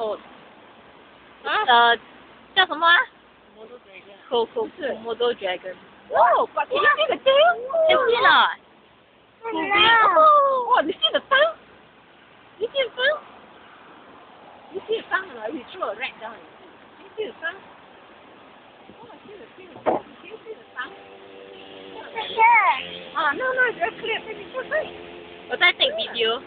口呃叫什么啊？Coco Komodo dragon。Whoa, but can you see the tail? Can you see not? Can you see? Oh, oh, you see the tail? You see the tail? You see the tail or? You a rat down. You see the tail? Oh, I see the tail. Can you see the? What's that? Ah, no, no, it's very clear. take video。